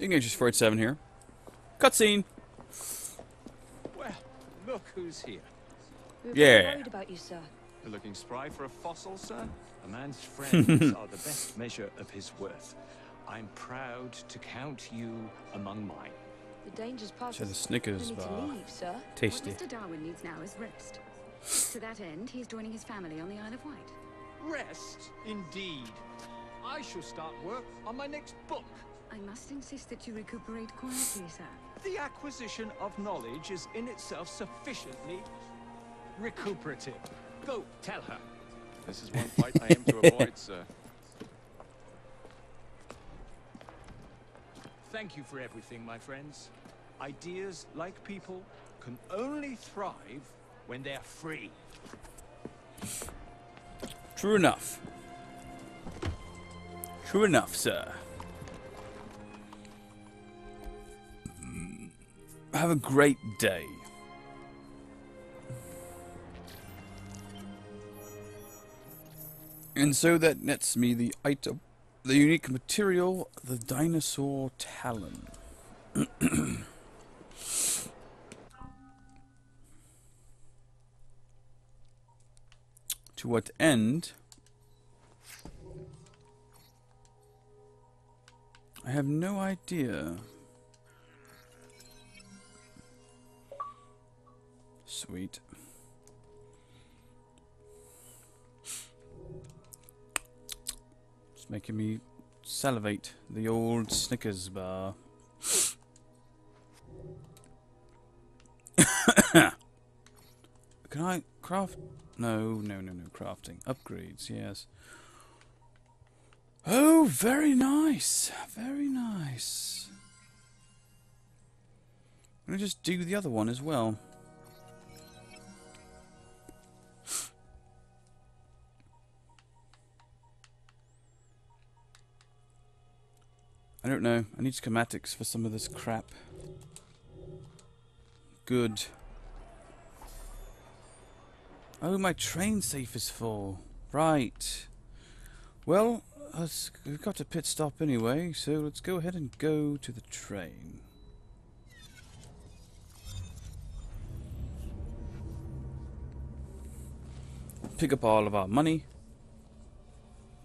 Engage 487 here. Cutscene. Well, look who's here. We were Yeah. very worried about you, sir. You're looking spry for a fossil, sir? A man's friends are the best measure of his worth. I'm proud to count you among mine. The danger's past So the. Snickers We need bar. leave, sir. Tasty. What Mr. Darwin needs now is rest. to that end, he's joining his family on the Isle of Wight. Rest, indeed. I shall start work on my next book. I must insist that you recuperate quietly, sir. The acquisition of knowledge is in itself sufficiently recuperative. Go, tell her. This is one fight I aim to avoid, sir. Thank you for everything, my friends. Ideas, like people, can only thrive when they're free. True enough. True enough, sir. Have a great day. And so that nets me the item, the unique material, the dinosaur talon. to what end? I have no idea. Sweet. It's making me salivate the old Snickers bar. Can I craft? No, no, no, no. Crafting. Upgrades, yes. Oh, very nice. Very nice. I'm going to just do the other one as well. I need schematics for some of this crap. Good. Oh, my train safe is full. Right. Well, we've got a pit stop anyway, so let's go ahead and go to the train. Pick up all of our money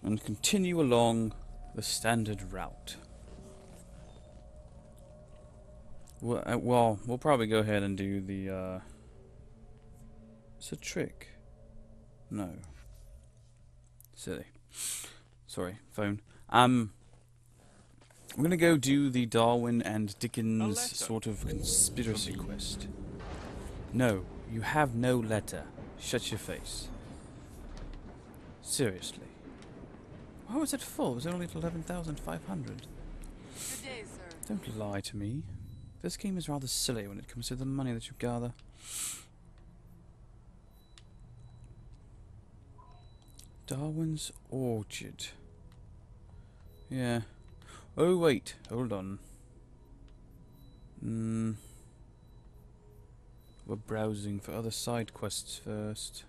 and continue along the standard route. Well, uh, well, we'll probably go ahead and do the, uh... It's a trick. No. Silly. Sorry, phone. Um... I'm gonna go do the Darwin and Dickens sort of conspiracy quest. No, you have no letter. Shut your face. Seriously. Why was it full? Was it only at 11,500? Good day, sir. Don't lie to me. This game is rather silly when it comes to the money that you gather. Darwin's Orchid. Yeah. Oh, wait. Hold on. Hmm. We're browsing for other side quests first.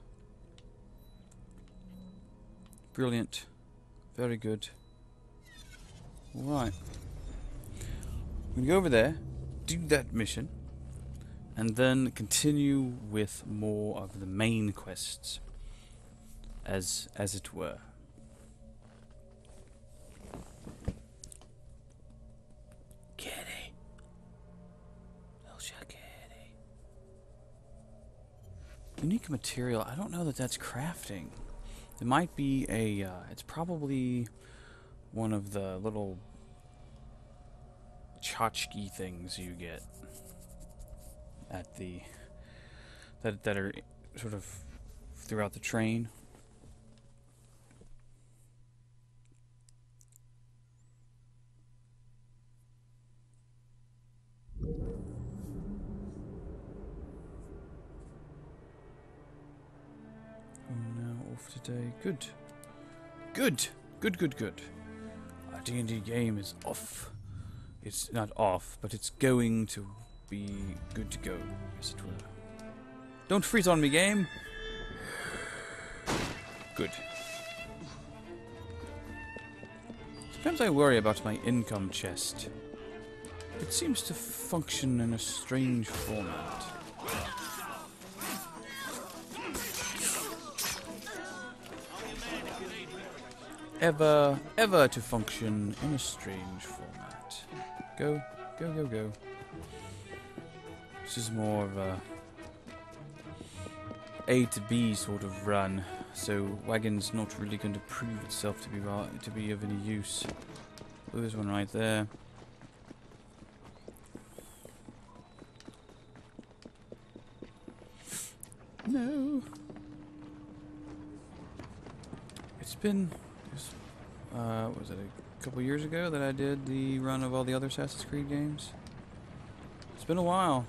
Brilliant. Very good. Alright. I'm gonna go over there, do that mission, and then continue with more of the main quests. As as it were. Kitty. Kitty. Unique material. I don't know that that's crafting. It might be a. Uh, it's probably one of the little tchotchke things you get at the that that are sort of throughout the train. Now off today. Good. Good. Good, good, good. Our D&D game is off. It's not off, but it's going to be good to go, as it were. Don't freeze on me, game! Good. Sometimes I worry about my income chest. It seems to function in a strange format. Ever, ever to function in a strange format. Go, go, go, go. This is more of a A to B sort of run, so wagon's not really going to prove itself to be to be of any use. There's one right there. No. It's been, uh, was it a couple years ago that I did the run of all the other Assassin's Creed games? It's been a while.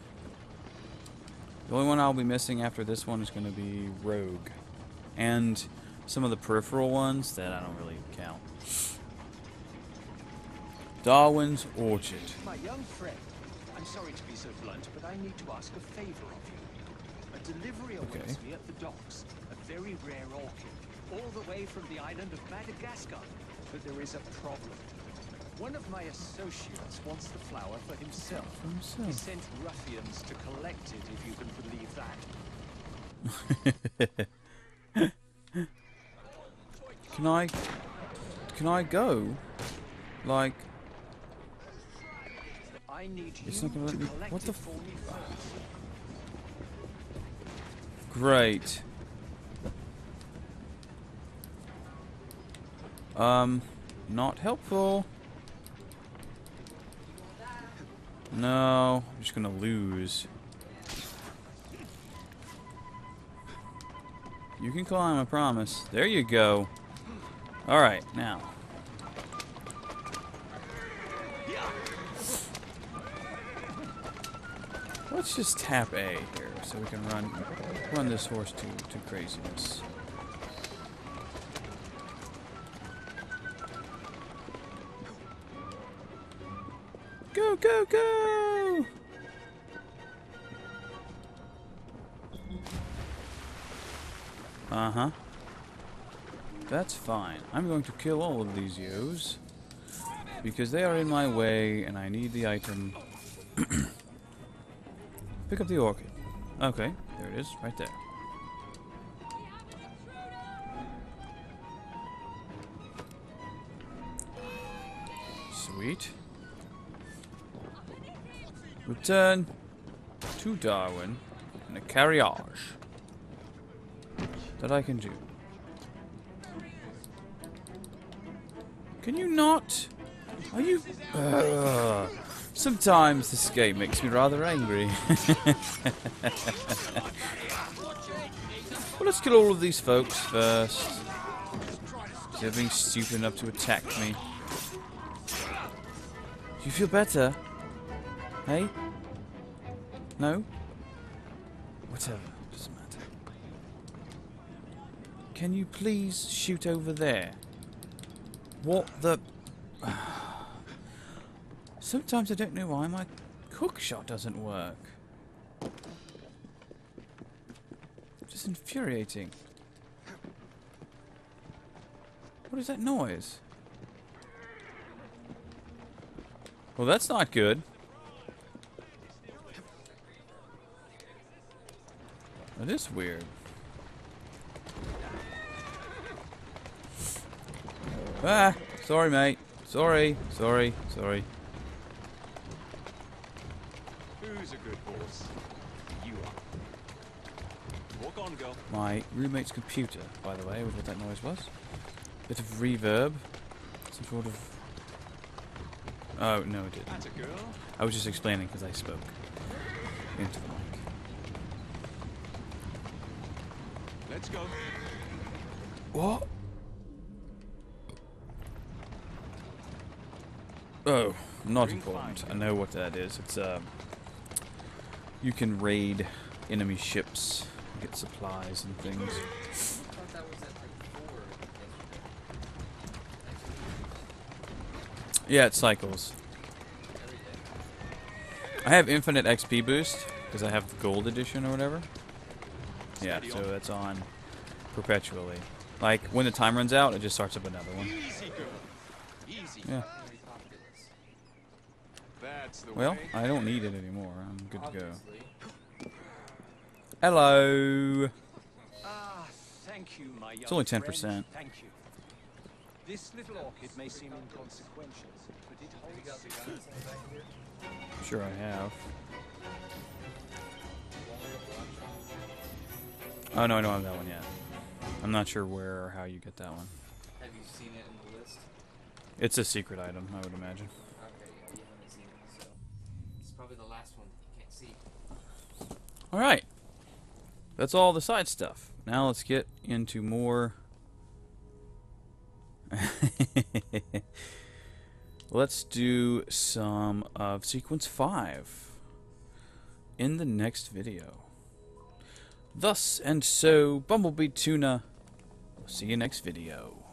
The only one I'll be missing after this one is going to be Rogue. And some of the peripheral ones that I don't really count. Darwin's Orchid. My young friend, I'm sorry to be so blunt, but I need to ask a favor of you. A delivery awaits Okay. me at the docks. A very rare orchid, all the way from the island of Madagascar. But there is a problem. One of my associates wants the flower for himself. For He sent ruffians to collect it, if you can believe that. Can I... Can I go? Like... I need It's not gonna let me- what the it f- for. Great. Um, not helpful. No, I'm just gonna lose. You can climb, I promise. There you go. Alright, now. Let's just tap A here so we can run run this horse to, to craziness. Go, go, go! Uh-huh. That's fine. I'm going to kill all of these yos. Because they are in my way and I need the item. Pick up the orchid. Okay, there it is, right there. Sweet. Return to Darwin in a carriage that I can do. Can you not? Are you? Ugh. Sometimes this game makes me rather angry. well, let's kill all of these folks first. They're being stupid enough to attack me. Do you feel better? Hey? No? Whatever. Doesn't matter. Can you please shoot over there? What the... Sometimes I don't know why my hook shot doesn't work. Just infuriating. What is that noise? Well, that's not good. That is weird. Ah, sorry, mate. Sorry, sorry, sorry. Who's a good horse? You are. Walk on, girl. My roommate's computer, by the way, was what that noise was. Bit of reverb. Some sort of... Oh, no, it didn't. That's a girl. I was just explaining because I spoke into the mic. Let's go. What? Oh, not important. I know what that is. It's um, you can raid enemy ships, get supplies and things. Yeah, it cycles. I have infinite XP boost because I have the gold edition or whatever. Yeah, so that's on perpetually. Like when the time runs out, it just starts up another one. Easy, girl. Easy. Yeah. Well. I don't need it anymore. I'm good to go. Hello. Ah, thank you, my young It's only 10%. Thank you. This little orchid may seem inconsequential, but it holds the guns in the back here? Sure, I have. Oh no, I don't have that one yet. I'm not sure where or how you get that one. Have you seen it in the list? It's a secret item, I would imagine. Okay, yeah, you haven't seen it, so it's probably the last one that you can't see. All right. That's all the side stuff. Now let's get into more. let's do some of sequence 5 in the next video. Thus and so, Bumblebee Tuna. See you next video.